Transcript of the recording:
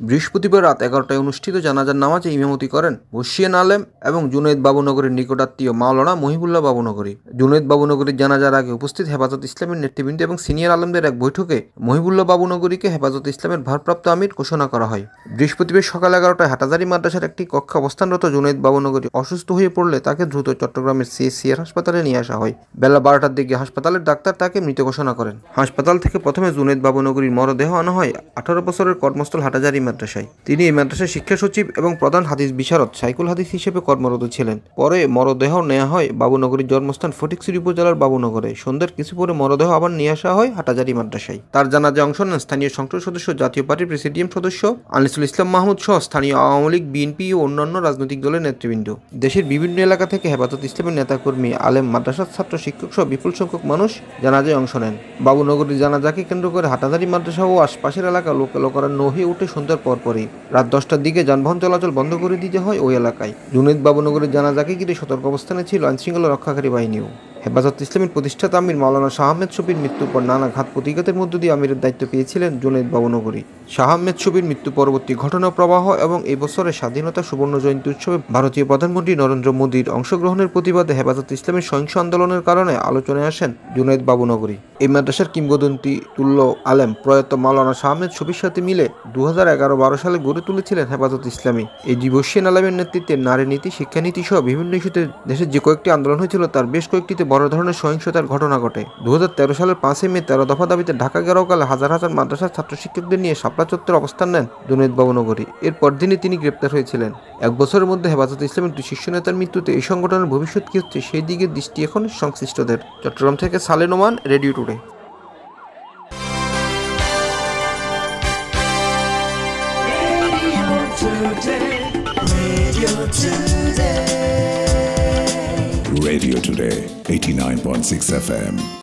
বৃহস্পতিবার রাত এগারোটায় অনুষ্ঠিত জানাজার নামাজে ইমামতি করেন বসিয়ান আলেম এবং জুনাইদ বাবুনগরীর নিকটাত্মীয় মাওলানা মহিবুল্লাহ বাবুনগরী। জুনাইদ বাবুনগরীর জানাজার আগে উপস্থিত হেফাজত ইসলামের নেতৃবৃন্দ এবং সিনিয়র আলেমদের এক বৈঠকে মহিবুল্লাহ বাবুনগরীকে হেফাজত ইসলামের ভারপ্রাপ্ত আমির ঘোষণা করা হয়। বৃহস্পতিবার সকাল এগারোটায় হাটাজারি মাদ্রাসার একটি কক্ষে অবস্থানরত জুনাইদ বাবুনগরী অসুস্থ হয়ে পড়লে তাকে দ্রুত চট্টগ্রামের সিএসসিআর হাসপাতালে নিয়ে আসা হয়। বেলা বারোটার দিকে হাসপাতালের ডাক্তার তাকে মৃত ঘোষণা করেন। হাসপাতাল থেকে প্রথমে জুনাইদ বাবুনগরীর মরদেহ আনা হয় আঠারো বছরের কর্মস্থল হাটাজারি মাদ্রাসায়। তিনি এই মাদ্রাসার শিক্ষা সচিব এবং প্রধান হাদিস বিশারদ সাইকুল হাদিস হিসেবে কর্মরত ছিলেন। পরে মরদেহ নেওয়া হয় বাবুনগরীর জন্মস্থান ফটিকছড়ি উপজেলার বাবুনগরে। সন্ধ্যার কিছু পরে মরদেহ আবার নিয়ে আসা হয় হাটাজারি মাদ্রাসায়। তার জানাজে অংশ নেন স্থানীয় সংসদ সদস্য, জাতীয় পার্টির প্রেসিডিয়াম সদস্য আনিসুল ইসলাম মাহমুদ সহ স্থানীয় আওয়ামী লীগ, বিএনপি ও অন্যান্য রাজনৈতিক দলের নেতৃবৃন্দ। দেশের বিভিন্ন এলাকা থেকে হেফাজত ইসলামের নেতাকর্মী, আলেম, মাদ্রাসার ছাত্র, শিক্ষক সহ বিপুল সংখ্যক মানুষ জানাজায় অংশ নেন। বাবুনগরীর জানাজাকে কেন্দ্র করে হাটাজারি মাদ্রাসা ও আশপাশের এলাকা লোকে লোকারণ্য নহে উঠে সন্ধ্যার পরপরই। রাত দশটার দিকে যানবাহন চলাচল বন্ধ করে দিতে হয় ওই এলাকায়। জুনেদ বাবুনগরের জানাজাকে ঘিরে সতর্ক অবস্থানে ছিল আইনশৃঙ্খলা রক্ষাকারী বাহিনীও। হেফাজত ইসলামের প্রতিষ্ঠাতা আমির মাওলানা শাহ আহমেদ শফির মৃত্যুর পর নানা ঘাত প্রতিঘাতের মধ্য দিয়ে আমিরের দায়িত্ব পেয়েছিলেন জুনেদ বাবুনগরী শাহ আহমেদ শফির মৃত্যু পরবর্তী ঘটনা প্রবাহ এবং এই বছরের স্বাধীনতা সুবর্ণ জয়ন্তী উৎসবে ভারতীয় প্রধানমন্ত্রী নরেন্দ্র মোদীর অংশগ্রহণের প্রতিবাদে হেফাজত ইসলামের সহিংস আন্দোলনের কারণে আলোচনায় আসেন জুনেদ বাবুনগরী এই মাদ্রাসার কিংবদন্তি তুল্য আলেম প্রয়াত মাওলানা শাহ আহমেদ সাথে মিলে দু হাজার এগারো বারো সালে গড়ে তুলেছিলেন হেফাজত ইসলামী। এই জীবসীন আলমের নেতৃত্বে নারী নীতি, শিক্ষানীতি সহ বিভিন্ন ইস্যুতে দেশের যে কয়েকটি আন্দোলন হয়েছিল, তার বেশ কয়েকটিতে বড় ধরনের সহিংসতার ঘটনা ঘটে। দু হাজার তেরো সালের পাঁচই মে তেরো দফা দাবিতে ঢাকা গেরাওকালে হাজার হাজার মাদ্রাসার ছাত্র শিক্ষকদের নিয়ে শাপলা চত্বরে অবস্থান নেন জুনেদ বাবুনগরী এর পরদিনই তিনি গ্রেপ্তার হয়েছিলেন। এক বছরের মধ্যে হেফাজত ইসলামের দুই শীর্ষ নেতার মৃত্যুতে এই সংগঠনের ভবিষ্যৎ কী হচ্ছে সেই দিকে দৃষ্টি এখন সংশ্লিষ্টদের। চট্টগ্রাম থেকে সালেন Oman radio today. Radio Today, 89.6 FM.